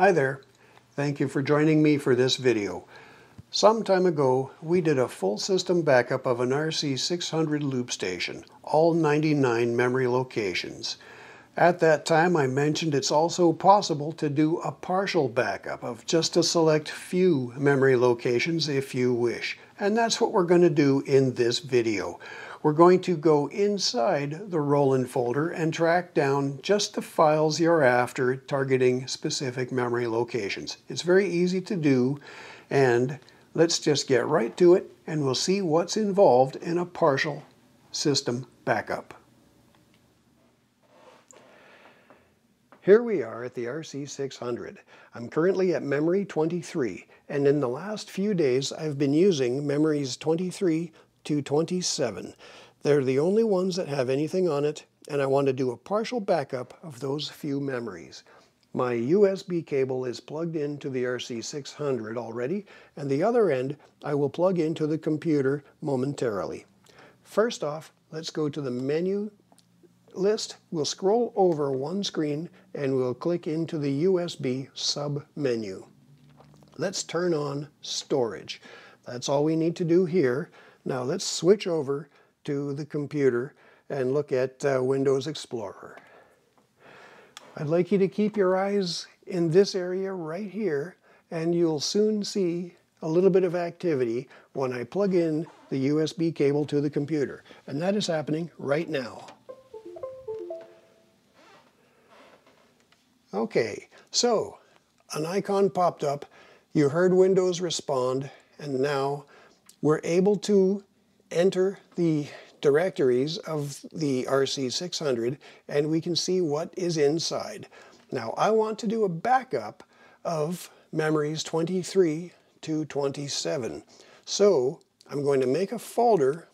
Hi there. Thank you for joining me for this video. Some time ago, we did a full system backup of an RC600 loop station, all 99 memory locations. At that time, I mentioned it's also possible to do a partial backup of just a select few memory locations if you wish. And that's what we're going to do in this video. We're going to go inside the Roland folder and track down just the files you're after targeting specific memory locations. It's very easy to do and let's just get right to it and we'll see what's involved in a partial system backup. Here we are at the RC600. I'm currently at memory 23 and in the last few days I've been using memories 23 to 27. They're the only ones that have anything on it, and I want to do a partial backup of those few memories. My USB cable is plugged into the RC600 already, and the other end I will plug into the computer momentarily. First off, let's go to the menu list. We'll scroll over one screen and we'll click into the USB sub-menu. Let's turn on storage. That's all we need to do here. Now let's switch over to the computer and look at uh, Windows Explorer. I'd like you to keep your eyes in this area right here and you'll soon see a little bit of activity when I plug in the USB cable to the computer. And that is happening right now. Okay, so an icon popped up, you heard Windows respond, and now we're able to enter the directories of the RC600 and we can see what is inside. Now I want to do a backup of memories 23 to 27. So I'm going to make a folder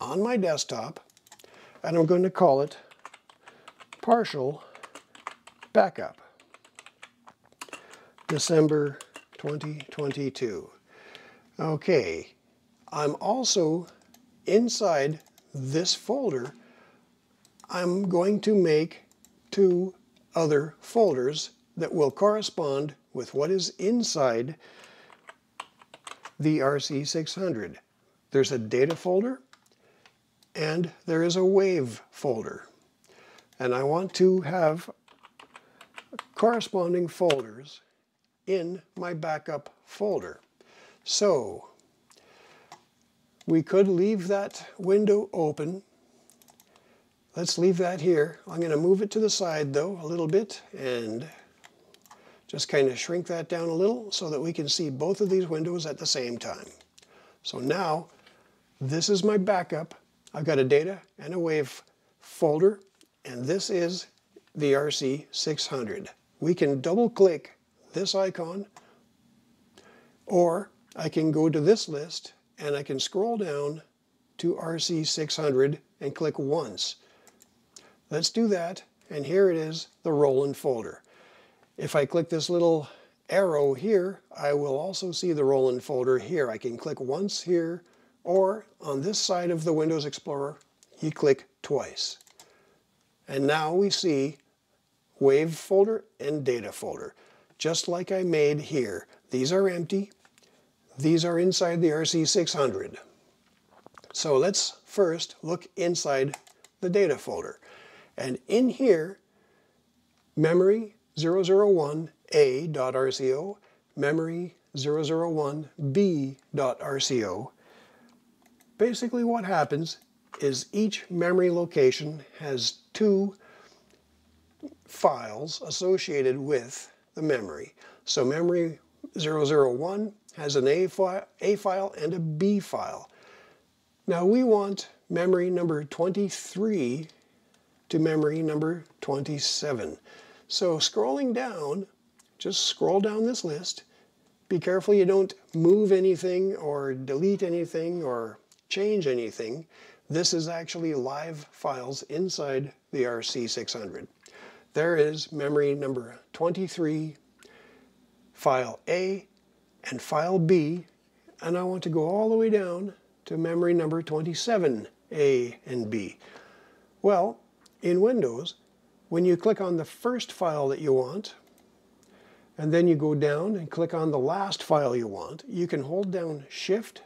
on my desktop and I'm going to call it partial backup December 2022. Okay, I'm also inside this folder, I'm going to make two other folders that will correspond with what is inside the RC600. There's a data folder and there is a wave folder. And I want to have corresponding folders in my backup folder. So we could leave that window open. Let's leave that here. I'm going to move it to the side though a little bit and just kind of shrink that down a little so that we can see both of these windows at the same time. So now this is my backup. I've got a data and a wave folder and this is the RC600. We can double click this icon or I can go to this list and I can scroll down to RC600 and click once. Let's do that and here it is, the Roland folder. If I click this little arrow here, I will also see the Roland folder here. I can click once here or on this side of the Windows Explorer, you click twice. And now we see Wave folder and Data folder, just like I made here. These are empty, these are inside the RC600. So let's first look inside the data folder. And in here, memory 001A.rco, memory 001B.rco. Basically what happens is each memory location has two files associated with the memory. So memory 001 has an A, fi a file and a B file. Now we want memory number 23 to memory number 27. So scrolling down, just scroll down this list. Be careful you don't move anything or delete anything or change anything. This is actually live files inside the RC600. There is memory number 23, file A, and file B, and I want to go all the way down to memory number 27, A and B. Well, in Windows, when you click on the first file that you want, and then you go down and click on the last file you want. You can hold down Shift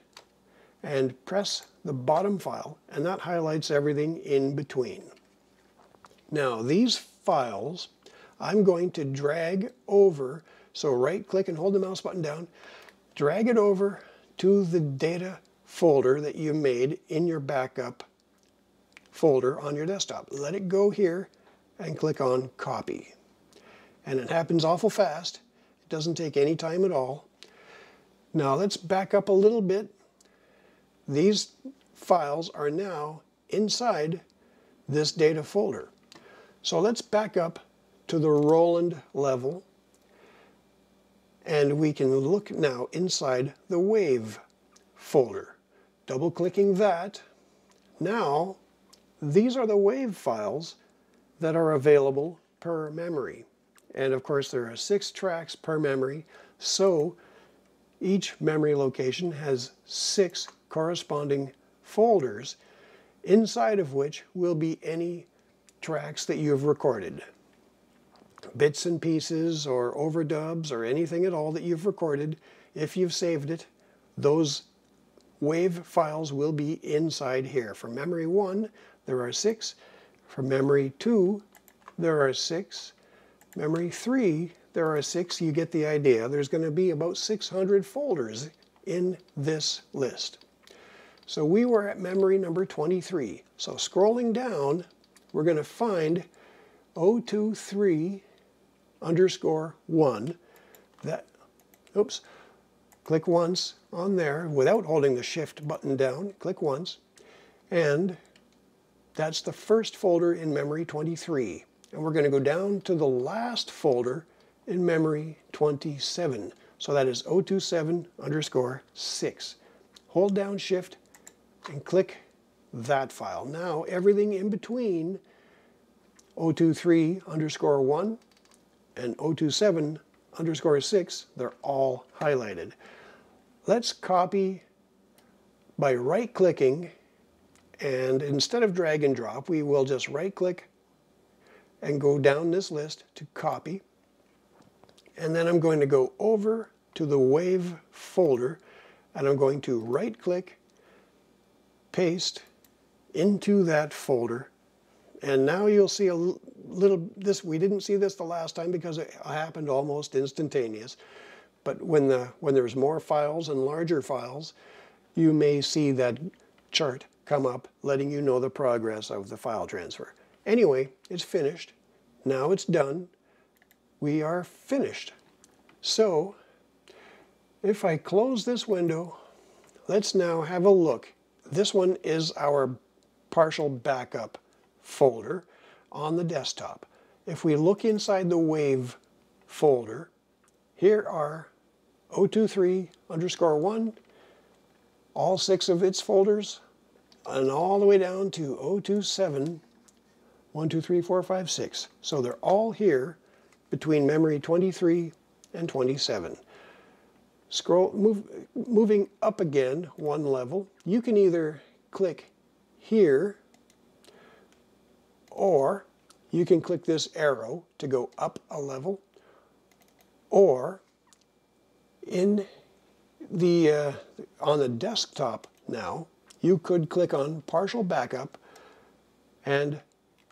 and press the bottom file, and that highlights everything in between. Now, these files, I'm going to drag over, so right click and hold the mouse button down, drag it over to the data folder that you made in your backup folder on your desktop. Let it go here and click on copy. And it happens awful fast. It doesn't take any time at all. Now let's back up a little bit. These files are now inside this data folder. So let's back up to the Roland level and we can look now inside the wave folder. Double clicking that. Now, these are the wave files that are available per memory. And of course, there are six tracks per memory. So each memory location has six corresponding folders, inside of which will be any tracks that you've recorded. Bits and pieces or overdubs or anything at all that you've recorded, if you've saved it, those wave files will be inside here. For memory 1, there are 6. For memory 2, there are 6. Memory 3, there are 6. You get the idea. There's going to be about 600 folders in this list. So we were at memory number 23. So scrolling down, we're going to find 023 underscore 1. That, oops, click once on there without holding the shift button down. Click once. And that's the first folder in memory 23. And we're going to go down to the last folder in memory 27. So that is 027 underscore 6. Hold down shift and click that file. Now everything in between 023 underscore 1 and 027 underscore 6, they're all highlighted. Let's copy by right clicking and instead of drag and drop, we will just right click and go down this list to copy. And then I'm going to go over to the wave folder and I'm going to right click, paste into that folder. And now you'll see a little, this, we didn't see this the last time because it happened almost instantaneous. But when, the, when there's more files and larger files, you may see that chart come up letting you know the progress of the file transfer. Anyway, it's finished. Now it's done. We are finished. So, if I close this window, let's now have a look. This one is our partial backup folder on the desktop. If we look inside the wave folder, here are 023 underscore 1, all six of its folders, and all the way down to 027 1, 2, 3, 4, 5, 6. So they're all here between memory 23 and 27. Scroll, move, moving up again one level, you can either click here or you can click this arrow to go up a level or in the uh, on the desktop now you could click on partial backup and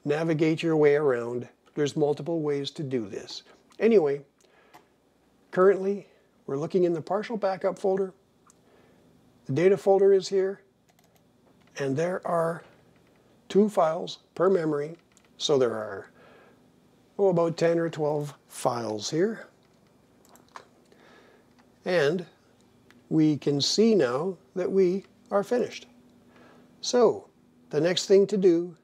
navigate your way around. There's multiple ways to do this. Anyway, currently we're looking in the partial backup folder. The data folder is here, and there are two files per memory. So there are oh, about 10 or 12 files here. And we can see now that we are finished. So the next thing to do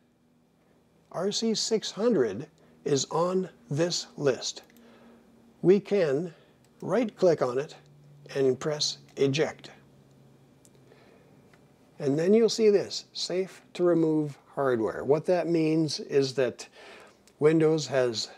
RC600 is on this list. We can right click on it and press eject. And then you'll see this, safe to remove hardware. What that means is that Windows has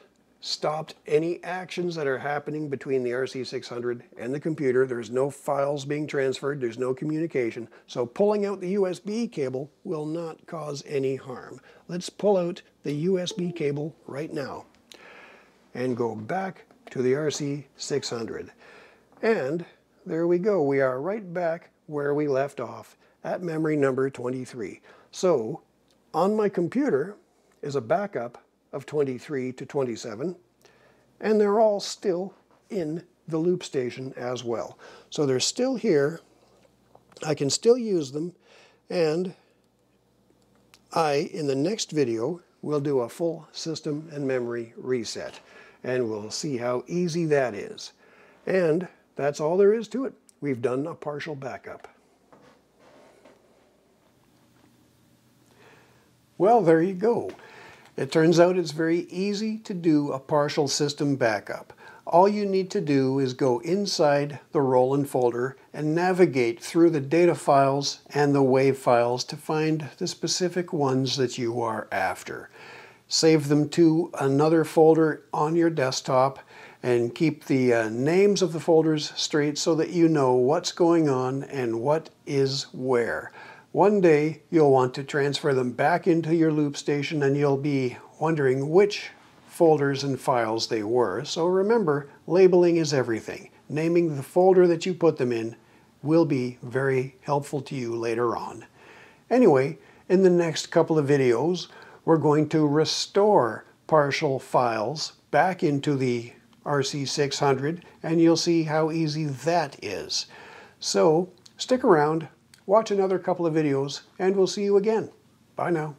stopped any actions that are happening between the RC600 and the computer. There's no files being transferred, there's no communication. So pulling out the USB cable will not cause any harm. Let's pull out the USB cable right now and go back to the RC600. And there we go. We are right back where we left off at memory number 23. So on my computer is a backup of 23 to 27, and they're all still in the loop station as well. So they're still here. I can still use them, and I, in the next video, will do a full system and memory reset, and we'll see how easy that is. And that's all there is to it. We've done a partial backup. Well, there you go. It turns out it's very easy to do a partial system backup. All you need to do is go inside the Roland folder and navigate through the data files and the WAV files to find the specific ones that you are after. Save them to another folder on your desktop and keep the uh, names of the folders straight so that you know what's going on and what is where. One day you'll want to transfer them back into your loop station and you'll be wondering which folders and files they were. So remember, labeling is everything. Naming the folder that you put them in will be very helpful to you later on. Anyway, in the next couple of videos, we're going to restore partial files back into the RC600 and you'll see how easy that is. So stick around, watch another couple of videos, and we'll see you again. Bye now.